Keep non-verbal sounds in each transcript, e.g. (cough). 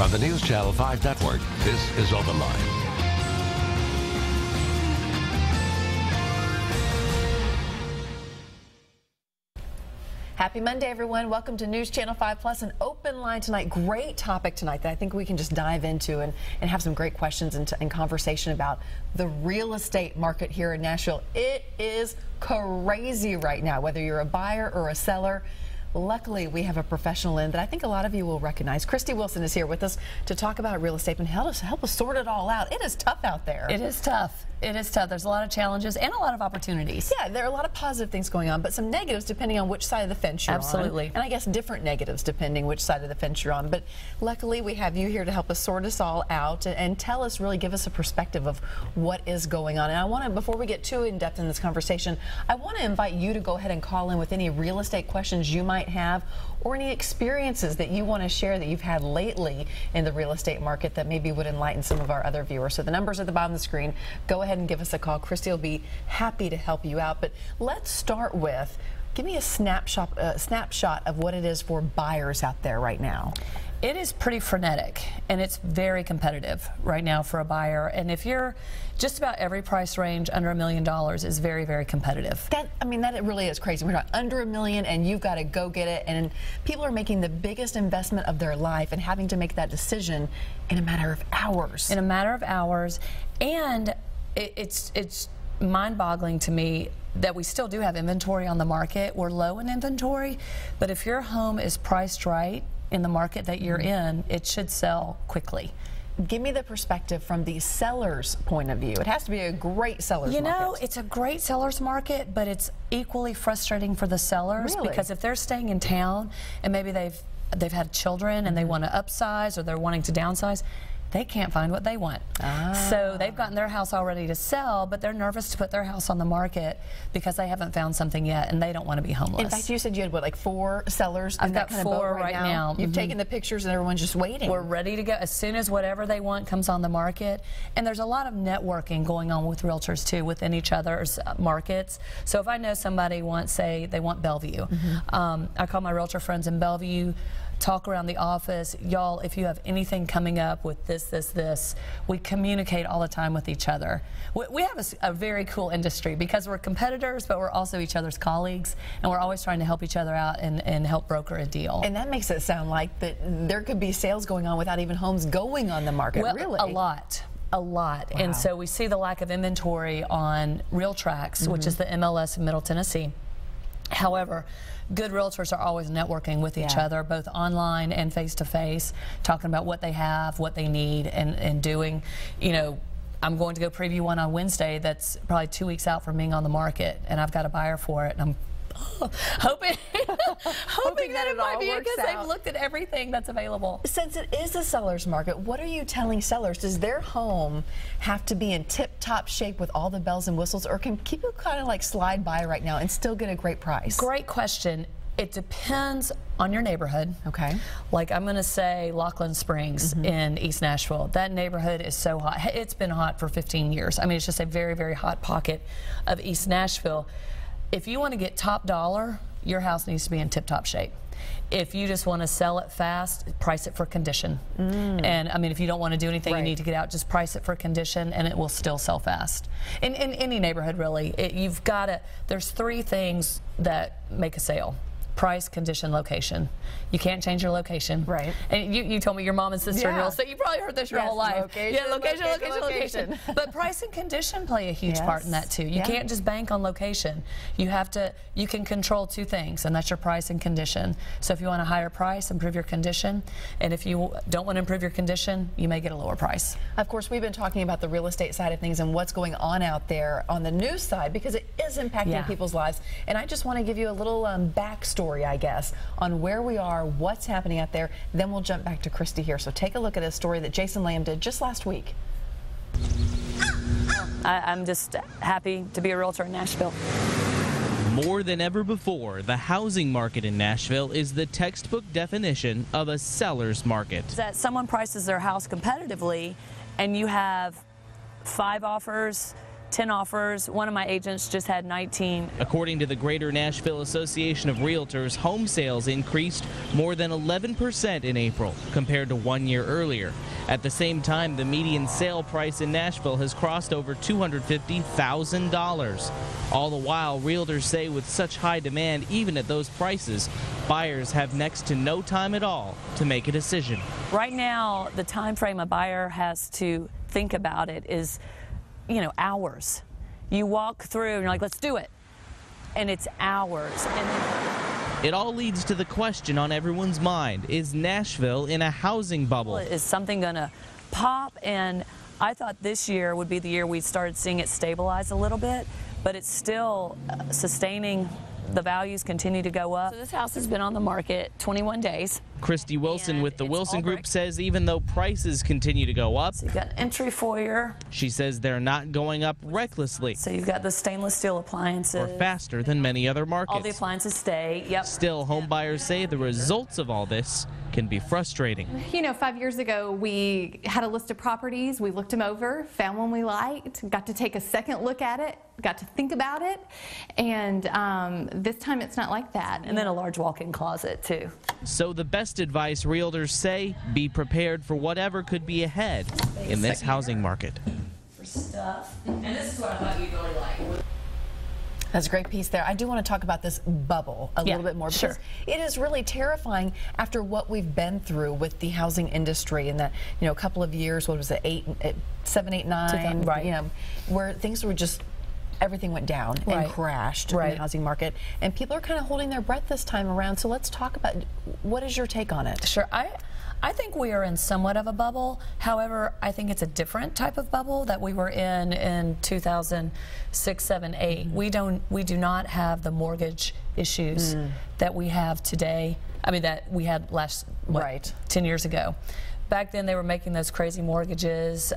From the News Channel 5 network, this is Open Line. Happy Monday, everyone. Welcome to News Channel 5 Plus, an open line tonight. Great topic tonight that I think we can just dive into and, and have some great questions and, and conversation about the real estate market here in Nashville. It is crazy right now, whether you're a buyer or a seller. Luckily, we have a professional in that I think a lot of you will recognize. Christy Wilson is here with us to talk about real estate and help us, help us sort it all out. It is tough out there. It is tough. It is tough. There's a lot of challenges and a lot of opportunities. Yeah, there are a lot of positive things going on, but some negatives depending on which side of the fence you're Absolutely. on. Absolutely. And I guess different negatives depending which side of the fence you're on. But luckily, we have you here to help us sort us all out and, and tell us, really give us a perspective of what is going on. And I want to, before we get too in depth in this conversation, I want to invite you to go ahead and call in with any real estate questions you might have or any experiences that you want to share that you've had lately in the real estate market that maybe would enlighten some of our other viewers. So the numbers at the bottom of the screen. Go ahead and give us a call. Christy will be happy to help you out. But let's start with give me a snapshot uh, snapshot of what it is for buyers out there right now. It is pretty frenetic and it's very competitive right now for a buyer. And if you're just about every price range under a million dollars is very, very competitive. That I mean, that really is crazy. We're talking under a million, and you've got to go get it. And people are making the biggest investment of their life and having to make that decision in a matter of hours. In a matter of hours, and it, it's it's mind-boggling to me that we still do have inventory on the market. We're low in inventory, but if your home is priced right in the market that you're mm-hmm. in, it should sell quickly. Give me the perspective from the seller's point of view. It has to be a great seller's you market. know, it's a great seller's market, but it's equally frustrating for the sellers Really? because if they're staying in town and maybe they've they've had children and they mm-hmm. want to upsize or they're wanting to downsize, they can't find what they want. So they've gotten their house all ready to sell, but they're nervous to put their house on the market because they haven't found something yet and they don't want to be homeless. in fact, you said you had what, like four sellers in I've that got kind four right, right now. You've Mhm. taken the pictures, and everyone's just waiting. We're ready to go as soon as whatever they want comes on the market. And there's a lot of networking going on with realtors too within each other's uh, markets. So if I know somebody wants, say, they want Bellevue, um, I call my realtor friends in Bellevue. Talk around the office, y'all. If you have anything coming up with this, this, this, we communicate all the time with each other. We, we have a very cool industry because we're competitors, but we're also each other's colleagues, and we're always trying to help each other out and, and help broker a deal. and that makes it sound like that there could be sales going on without even homes going on the market. Well, really, a lot. A lot. Wow. And so we see the lack of inventory on RealTracs, which mm-hmm. is the MLS in Middle Tennessee. However, good realtors are always networking with each Yeah. other, both online and face to face, talking about what they have, what they need, and, and doing, you know, I'm going to go preview one on Wednesday that's probably two weeks out from being on the market, and I've got a buyer for it, and I'm (laughs) (laughs) hoping, hoping, that that, it might be because they've looked at everything that's available. Since it is a seller's market, what are you telling sellers? Does their home have to be in tip-top shape with all the bells and whistles, or can people kind of like slide by right now and still get a great price? Great question. It depends on your neighborhood. Okay. Like I'm going to say Lockeland Springs mm-hmm. in East Nashville. That neighborhood is so hot. It's been hot for 15 years. I mean, it's just a very, very hot pocket of East Nashville. If you want to get top dollar, your house needs to be in tip top shape. If you just want to sell it fast, price it for condition. Mm. And I mean, if you don't want to do anything, Right. you need to get out, just price it for condition and it will still sell fast. In, in any neighborhood, really, it, you've got to, there's three things that make a sale price, condition, location. You can't change your location. Right. And you, you told me your mom and sister in Yeah. real estate. You probably heard this your Yes, whole life. location, yeah, location, location, location, location. but price and condition play a huge part in that too. You Yeah. can't just bank on location. You have to, you can control two things, and that's your price and condition. So if you want a higher price, improve your condition. And if you don't want to improve your condition, you may get a lower price. Of course, we've been talking about the real estate side of things and what's going on out there on the news side because it is impacting Yeah. people's lives. And I just want to give you a little um, backstory, I guess, on where we are, what's happening out there. Then we'll jump back to Christy here. So take a look at a story that Jason Lamb did just last week. I, I'm just happy to be a realtor in Nashville. More than ever before, the housing market in Nashville is the textbook definition of a seller's market. That someone prices their house competitively and you have five offers, 10 offers. One of my agents just had 19. According to the Greater Nashville Association of Realtors, home sales increased more than 11% in April compared to one year earlier. At the same time, the median sale price in Nashville has crossed over $250,000. All the while, realtors say with such high demand, even at those prices, buyers have next to no time at all to make a decision. Right now, the time frame a buyer has to think about it is, you know, hours. You walk through and you're like, let's do it. And it's hours. And It all leads to the question on everyone's mind is Nashville in a housing bubble? is something going to pop? And I thought this year would be the year we started seeing it stabilize a little bit, but it's still sustaining. The values continue to go up. So this house has been on the market 21 days. Christy Wilson And with the Wilson Group says even though prices continue to go up, So you've got an entry foyer. she says they're not going up recklessly So you've got the stainless steel appliances. or faster than many other markets. All the appliances stay. Yep. Still, home buyers say the results of all this can be frustrating. You know, five years ago, we had a list of properties. We looked them over, found one we liked, got to take a second look at it, got to think about it. And um, this time it's not like that. And then a large walk-in closet too. So the best advice realtors say, be prepared for whatever could be ahead in this housing market. For stuff. And this is what I thought you'd really like. That's a great piece there. I do want to talk about this bubble a Yeah, little bit more because sure. it is really terrifying after what we've been through with the housing industry in that you know a couple of years. What was it? Eight, eh, seven, eight, nine. 2000, right. You know, where things were just everything went down Right. and crashed in the housing market, and people are kind of holding their breath this time around. So let's talk about what is your take on it? Sure. I I think we are in somewhat of a bubble. However, I think it's a different type of bubble that we were in in 2006, 7, 8. Mm-hmm. We don't we do not have the mortgage issues mm. that we have today. I mean that we had last what, Right. 10 years ago. Back then they were making those crazy mortgages.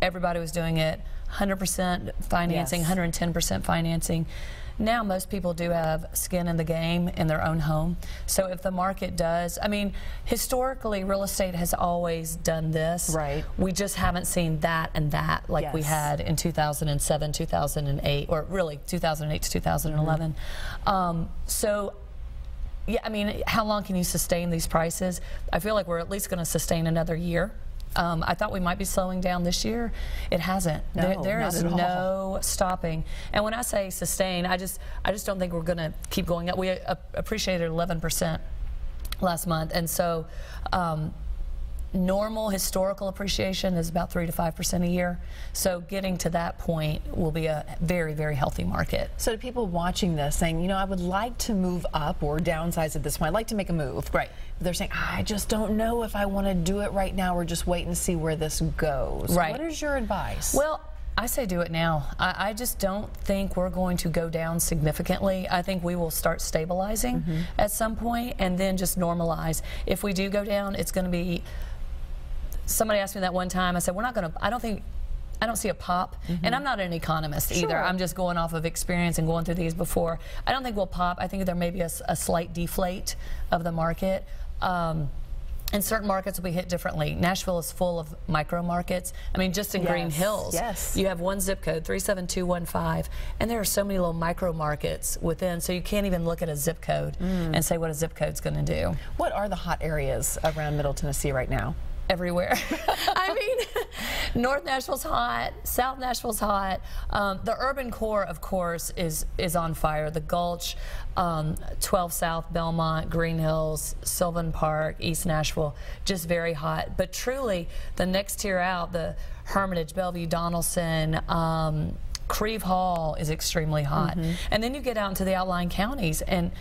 Everybody was doing it 100% financing, Yes. 110% financing. Now, most people do have skin in the game in their own home. So, if the market does, I mean, historically, real estate has always done this. Right. We just haven't seen that and that like we had in 2007, 2008, or really 2008 to 2011. Um, so, yeah, I mean, how long can you sustain these prices? I feel like we're at least going to sustain another year. Um, I thought we might be slowing down this year. It hasn't. there No, there not is no stopping. And when I say sustain, I just I just don't think we're going to keep going up. We uh, appreciated 11% last month, and so. Um, Normal historical appreciation is about three to five percent a year. So getting to that point will be a very, very healthy market. So to people watching this saying, you know, I would like to move up or downsize at this point, I'd like to make a move. Right. They're saying, I just don't know if I want to do it right now or just wait and see where this goes. Right. What is your advice? Well, I say do it now. I, I just don't think we're going to go down significantly. I think we will start stabilizing mm-hmm. at some point and then just normalize. If we do go down, it's going to be. Somebody asked me that one time. I said, we're not going to. I don't think. I don't see a pop, and I'm not an economist either. I'm just going off of experience and going through these before. I don't think we'll pop. I think there may be a slight deflate of the market. Um, and certain markets will be hit differently. Nashville is full of micro markets. I mean, just in Green Hills, yes. you have one zip code, 37215, and there are so many little micro markets within, so you can't even look at a zip code Mm. and say what a zip code's going to do. what are the hot areas around Middle Tennessee right now? Everywhere. (laughs) I mean, (laughs) North Nashville's hot, South Nashville's hot. Um, the urban core, of course, is is on fire. The Gulch, um, 12 South, Belmont, Green Hills, Sylvan Park, East Nashville, just very hot. But truly, the next tier out, the Hermitage, Bellevue, Donelson. Um, Crieve Hall is extremely hot. And then you get out into the outlying counties and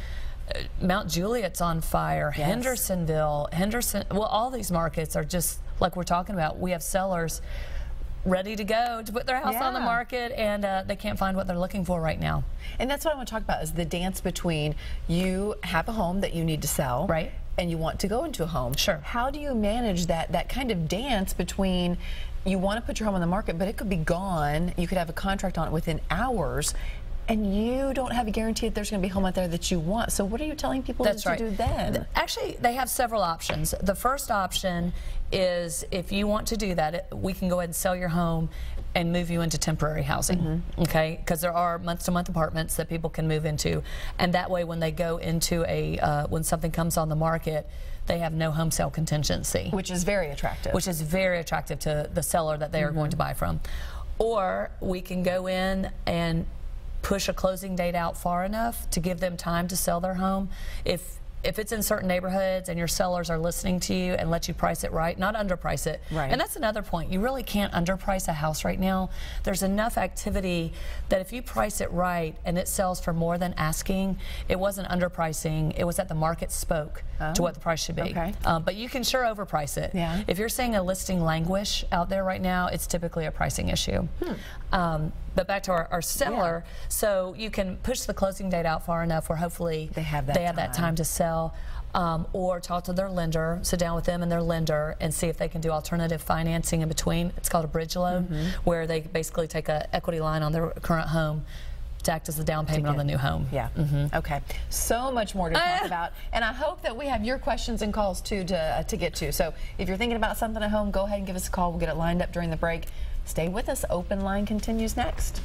Mount Juliet's on fire, Yes. Hendersonville, Henderson, well, all these markets are just like we're talking about. We have sellers ready to go to put their house on the market and uh, they can't find what they're looking for right now. And that's what I want to talk about is the dance between you have a home that you need to sell. Right. And you want to go into a home. Sure. How do you manage that that kind of dance between you want to put your home on the market, but it could be gone. You could have a contract on it within hours. And you don't have a guarantee that there's going to be a home out there that you want. So what are you telling people That's to right. do then? Actually, they have several options. The first option is if you want to do that, we can go ahead and sell your home and move you into temporary housing. Mm-hmm. Okay, because there are month-to-month apartments that people can move into, and that way, when they go into a uh, when something comes on the market, they have no home sale contingency Which is very attractive. which is very attractive to the seller that they are going to buy from. Or we can go in and push a closing date out far enough to give them time to sell their home. If if it's in certain neighborhoods and your sellers are listening to you and let you price it right, not underprice it. Right. And that's another point. You really can't underprice a house right now. There's enough activity that if you price it right and it sells for more than asking, it wasn't underpricing. It was that the market spoke to what the price should be. okay. Um, but you can sure overprice it. Yeah. If you're seeing a listing languish out there right now, it's typically a pricing issue. Um, but back to our, our seller, so you can push the closing date out far enough where hopefully They have that they have that time. time to sell. Um, or talk to their lender, sit down with them and their lender, and see if they can do alternative financing in between. It's called a bridge loan, Mm-hmm. where they basically take an equity line on their current home to act as the down payment on the new home. Yeah. Okay. So much more to talk (laughs) about, and I hope that we have your questions and calls too to uh, to get to. So if you're thinking about something at home, go ahead and give us a call. We'll get it lined up during the break. Stay with us. Open line continues next.